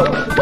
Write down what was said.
Música